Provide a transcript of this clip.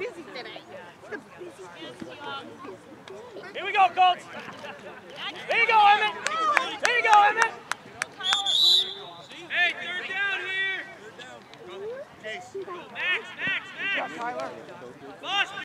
busy today. It's busy, busy, busy day. Here we go, Colts. There you go, Emmit. There you go, Emmit. Hey, third down here. Max, Max, Max. Tyler. Boss,